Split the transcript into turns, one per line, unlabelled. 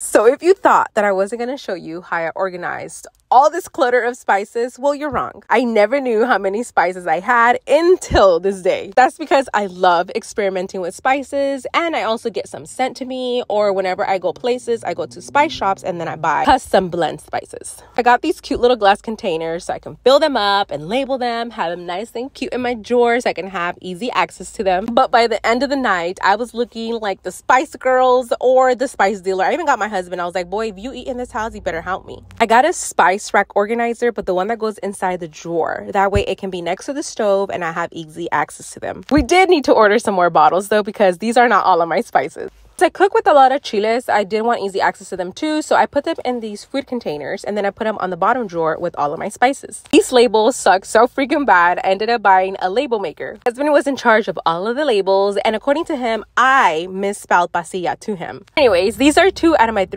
So if you thought that I wasn't going to show you how I organized all this clutter of spices, well, you're wrong. I never knew how many spices I had until this day. That's because I love experimenting with spices and I also get some sent to me or whenever I go places, I go to spice shops and then I buy custom blend spices. I got these cute little glass containers so I can fill them up and label them, have them nice and cute in my drawers. So I can have easy access to them. But by the end of the night, I was looking like the Spice Girls or the Spice Dealer. I even got my husband. I was like, boy, if you eat in this house, you better help me. I got a spice rack organizer, but the one that goes inside the drawer. That way it can be next to the stove and I have easy access to them. We did need to order some more bottles though, because these are not all of my spices. To cook with a lot of chiles, I did want easy access to them too, so I put them in these food containers and then I put them on the bottom drawer with all of my spices. These labels suck so freaking bad, I ended up buying a label maker. My husband was in charge of all of the labels, and according to him, I misspelled pasilla to him. Anyways, these are two out of my three